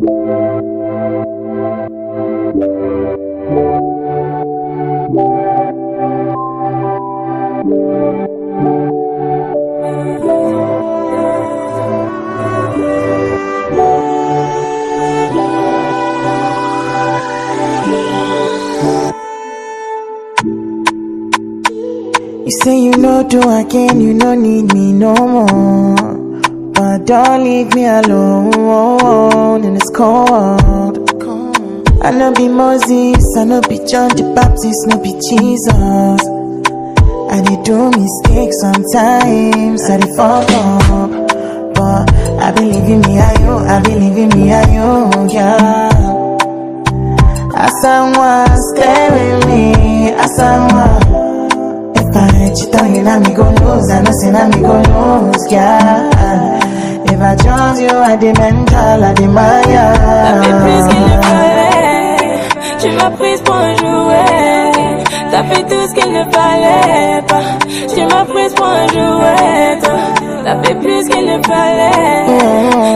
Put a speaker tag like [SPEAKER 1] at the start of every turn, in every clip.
[SPEAKER 1] You say you know do again, you no need me no more. Don't leave me alone in this cold. I no be Moses, I no be John the Baptist, no be Jesus. I do mistakes sometimes, I dey fuck up. But I believe in me, I you, I believe in me, I you, yeah. As someone stay with me, as someone. If I cheat on you, now me go lose, I know say now me go lose, yeah. If I trust you, I dey mental, I dey maya.
[SPEAKER 2] T'as fait plus qu'il ne fallait. Tu m'as prise pour un jouet. T'as fait tout ce qu'il ne fallait pas. Tu m'as prise pour un jouet. T'as fait plus qu'il ne fallait.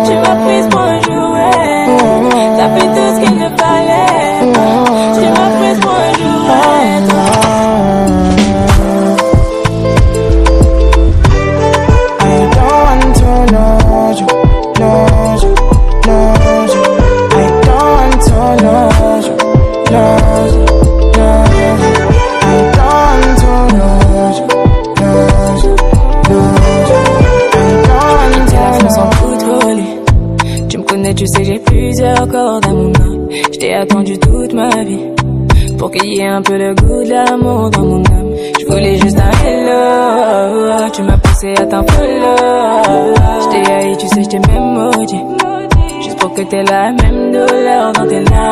[SPEAKER 2] Tu m'as prise pour un jouet. T'as fait tout Je t'ai attendu toute ma vie. Pour qu'il y ait un peu le goût de l'amour dans mon âme. Je voulais juste un hello. Tu m'as poussé à t'en follow. Je t'ai haï, tu sais, je t'ai même maudit. Juste pour que t'aies la même douleur dans tes larmes.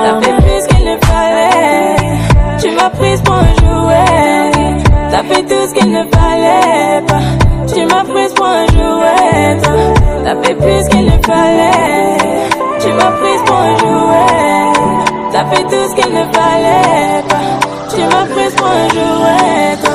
[SPEAKER 2] T'as fait tout ce qu'il ne fallait pas. Tu m'as prise pour un jouet.